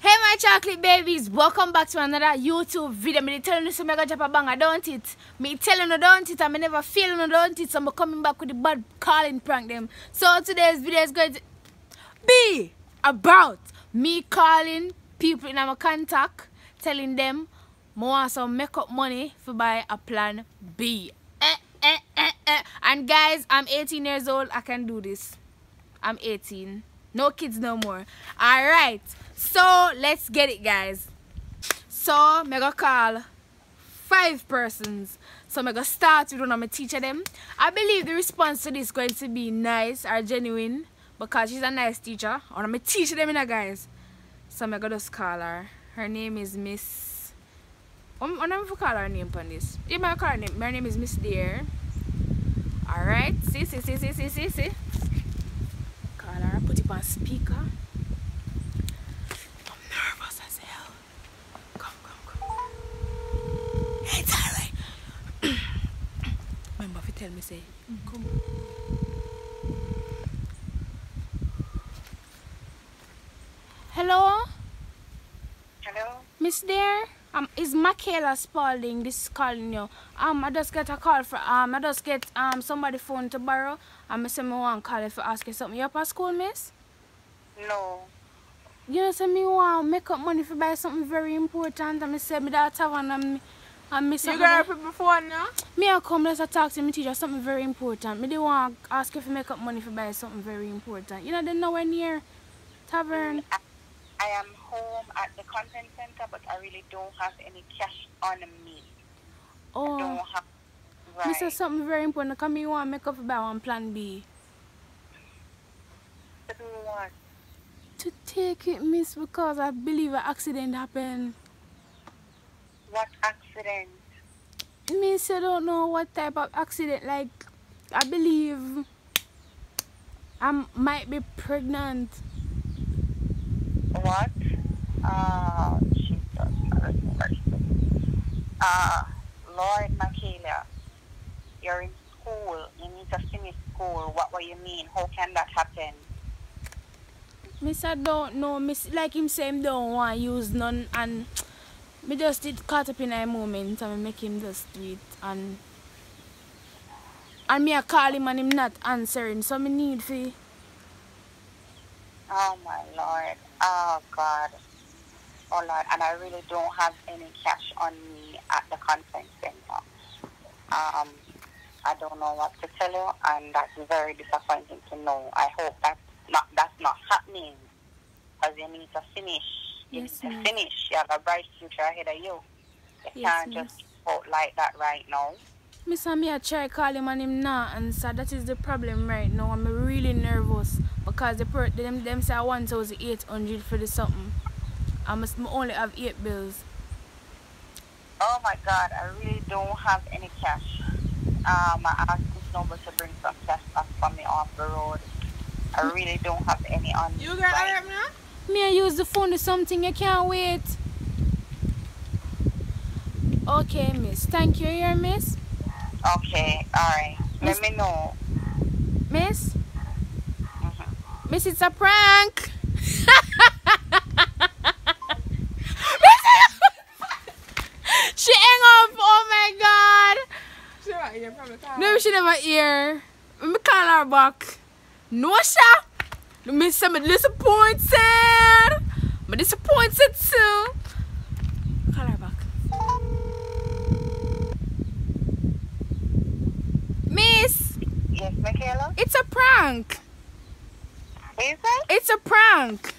Hey my chocolate babies, welcome back to another YouTube video. Me telling you so mega drop a banger, don't it? Me telling you don't it, I me never feeling you don't it. So I'm coming back with the bad calling prank them. So today's video is going to be about me calling people in my contact, telling them want some makeup money for buy a plan B. Eh, eh, eh, eh. And guys, I'm 18 years old. I can do this. I'm 18. No kids no more. Alright. So let's get it guys. So I'm gonna call five persons. So I'm gonna start with one of my teacher them. I believe the response to this is going to be nice or genuine because she's a nice teacher. And I'm gonna teach them in guys. So I'm gonna just call her. Her name is Miss um, I'm, I'm never call her name on this. Yeah, my call her name. My name is Miss Dear. Alright. See, see, see, see, see, see, see. Call her, put it on speaker. I'm nervous as hell. Come, come, come. It's alright. Remember if you tell me, say, come. Hello? Hello? Miss Dear? Um, is Makhalia Spalding this is calling you? Um, I just get a call for um, I just get um somebody phone to borrow. and I say me want call if I ask you something. You up at school, miss? No. You know, say me want make up money for buy something very important. And I say me that tavern and me and me You got her before now? Me I come let's talk to me teacher something very important. Me they want ask if you make up money for buy something very important. You know, they're nowhere near tavern. I, I am home at the content center, but I really don't have any cash on me. Oh, don't have. Right. say something very important. Come me want to make up buy one plan B. To do what? To take it, miss, because I believe an accident happened. What accident? Miss, I don't know what type of accident. Like, I believe I might be pregnant. What? Uh, Jesus. Christ. Uh, Lord Makhalia, you're in school. You need to finish school. What do you mean? How can that happen? Miss, I don't know. Miss, like him say him don't want to use none, and me just did caught up in a moment, and make him just do it, and and me I call him and him not answering, so me need for Oh my Lord. Oh God. Oh Lord. And I really don't have any cash on me at the conference center. Um, I don't know what to tell you, and that's very disappointing to know. I hope that's not that's not happening, because you need to finish. You Yes, need to finish. You have a bright future ahead of you. You Yes, can't just out like that right now. Miss and me I try call him and him not answer. That is the problem right now. I'm really nervous because the per them them say one thousand eight hundred for the something. I must only have eight bills. Oh my God, I really don't have any cash. Um, I asked this number to bring some cash back for me off the road. I really don't have any on. You got right her now? Me I use the phone to something you can't wait. Okay, miss. Thank you, here, miss. Okay, alright. Miss- Let me know. Miss? Mhm. Miss, it's a prank. she hang up. Oh my god. She right here from the car. No, she never hear. Let me call her back. No, sha. Me say me disappointed. Me disappointed too. Call her back. Miss, Yes, Makhalia? it's a prank. Is it? It's a prank.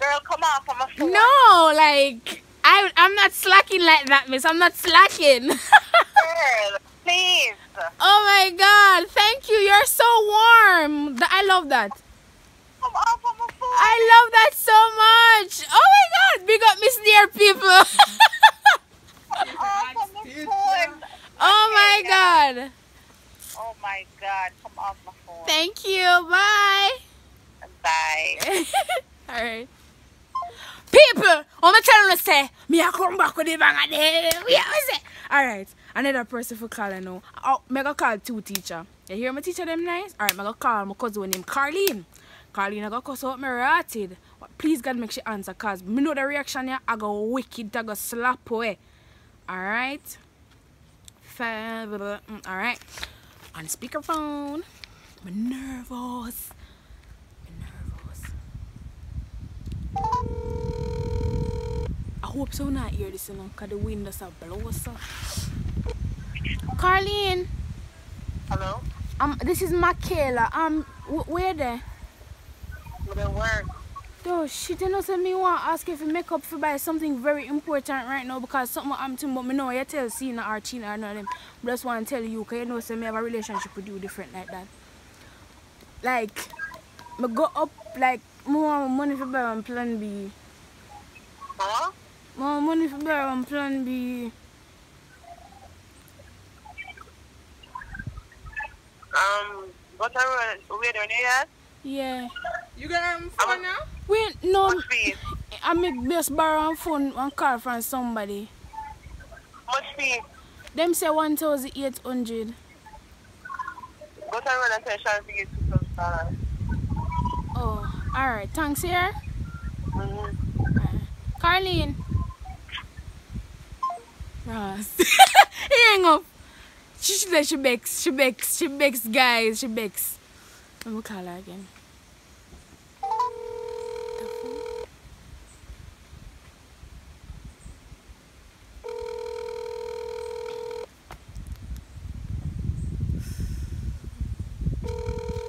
Girl, come on from my phone. No, like I I'm not slacking like that, miss. I'm not slacking. Girl, please. oh my god, thank you. You're so warm. I love that. Come on from my phone. I love that so much. Oh my god, big up Miss Dear people. Come on from my phone. oh my god. My God, come off my phone. Thank you. Bye. Bye. Alright. People, I'm telling you say, me I come back with the bang of them. Yeah, say. Alright, another person for calling now. Oh, me go call two teacher. You hear my teacher them nice? Alright, I go call my cousin named Carlene. Carlene, I go cuss out me rotted. Please God make she answer cause me know the reaction yeah, I go wicked, I go slap away. Alright? mm, Alright. On speakerphone. I'm nervous. I'm nervous. I hope so not hear this, you know, because the wind does a blow us up. Carlene, Hello? um, this is Makhalia. Um, wh- where there? At work. Yo, shit, you know, so me want to ask if you make up for buy something very important right now because something I'm to but me know you tell Cena or China or none of them. But just want to tell you because you know, so me have a relationship with you different like that. Like, me go up, like, more money for buy on plan B. Huh? More money for buy on plan B. Um, what are we doing here? Yeah. You got um phone now? Wait, no, What fees? I make best borrow a phone and call from somebody. Much fee? Them say 1,800. Go to run and tell Sean to get two thousand. Oh, alright. Thanks, here. Mm-hmm. Carlene. Ross. he hang up. She say she begs. She begs. She begs, guys. She begs. I'm gonna call her again.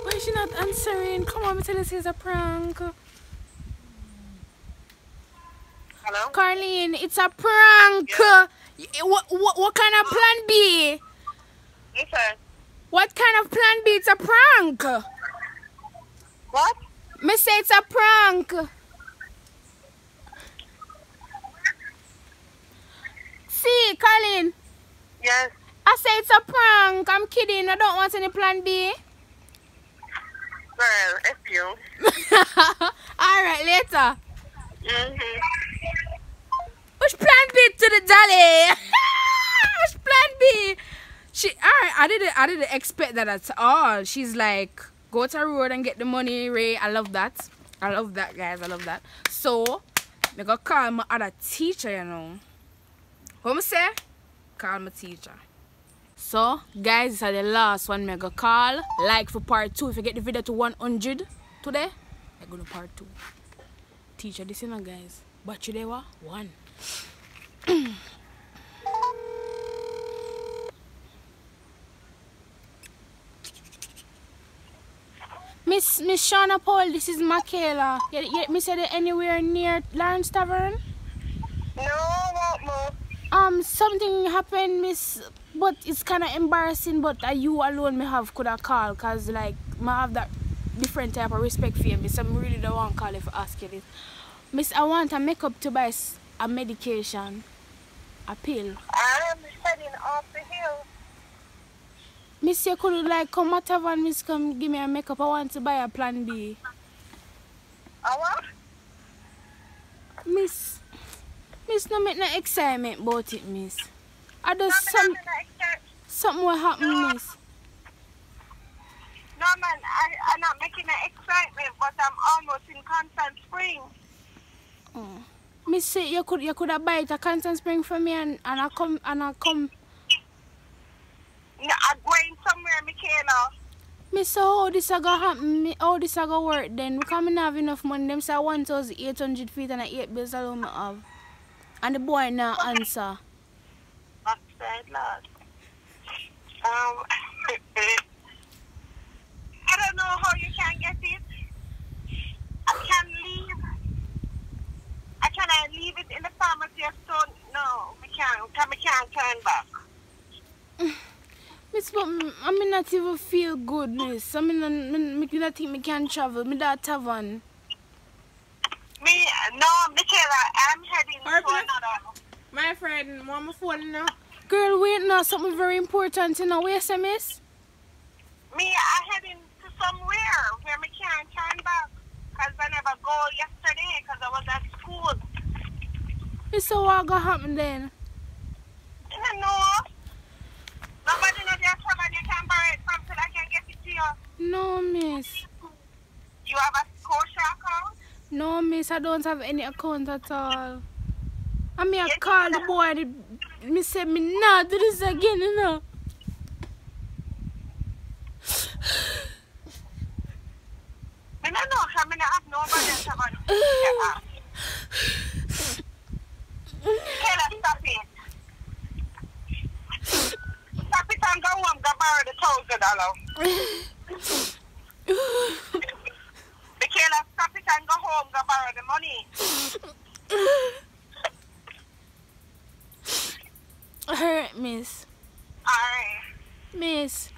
Why is she not answering? Come on, tell her it's a prank. Hello? Carlene, it's a prank. Yeah. Y- What, what, what kind of plan B? Listen. What kind of plan B? It's a prank. What? Me say it's a prank. See, Carlene, Yes. I say it's a prank. I'm kidding. I don't want any plan B. Girl, F you. All right, later. Mm-hmm. Which plan B to the dolly? Which plan B? She alright, I didn't I didn't expect that at all. She's like, go to the road and get the money, Ray. I love that. I love that guys, I love that. So I go call my other teacher, you know. What me say? Call my teacher. So guys, this is the last one me go call. Like for part two. If you get the video to 100 today, I go to part two. Teacher, this know guys. But today what? One. Miss Miss Shauna Paul, this is Makhalia. You, you, me said it anywhere near Lawrence Tavern? No, what more? Um, something happened, Miss, but it's kind of embarrassing. But uh, you alone me have could have called, cause like me have that different type of respect for you, Miss. I'm really don't want to call if I ask you this, Miss. I want a makeup to buy a medication, a pill. I'm heading off the hill. Miss, you could like come at tavern, Miss, come give me a makeup. I want to buy a Plan B. A what? Miss, Miss, no make no excitement about it, Miss. I just some I'm in a extra- something will happen, Miss. No, man, I, I'm not making an excitement, but I'm almost in Constant Spring. Oh. Miss, you could you could have buy it a Constant Spring for me and and I come and I come. No, I'm going somewhere, Makhalia. Miss, so how this a go happen? Me, how this a go work then? Because me not have enough money. Them say one thousand eight hundred feet and I eight bills alone have. And the boy not answer. Upside Lord. Um, I don't know how you can get it. I can leave. I can I leave it in the pharmacy store? No, we can't. Because we can't turn back. Miss, but m- I mean not even feel good, Miss. I mean, I, me, me not think me can travel. Me that tavern. Me, no, Michaela, I'm heading to Harper? another. My friend, want my phone now? Girl, wait now, something very important, you know, where SMS? Me, I heading to somewhere where I can't turn back because I never go yesterday because I was at school. So what gonna happen then? I don't know. Nobody knows your trouble you can borrow it from till I can get it to you. No, miss. You have a Scotia account? No, miss, I don't have any account at all. I mean, I called the boy me say me not do this again, you know. I don't know, I mean, I have nobody about Kayla, stop it. Stop it and go home, go borrow the thousand dollar. Makhalia, stop it and go home, go borrow the money. Hurt, miss. Alright. Miss.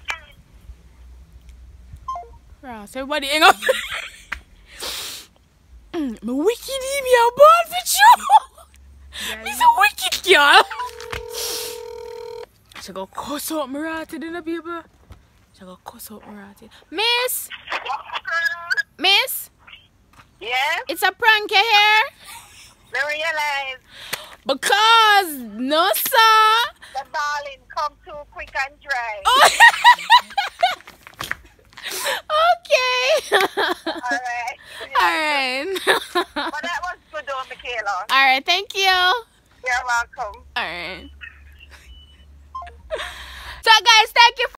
Ross, everybody hang up. Mm, My wicked him, you born for you. He's a wicked girl. She go cuss out me ratted in the people. She go cuss out me ratted. Miss, miss, Yes, it's a prank here. I realize Because, no sir. the darling come too quick and dry. Oh. okay. Alright. Alright. But that was good though, Makhalia. Alright, thank you. You're welcome. Alright. So guys, thank you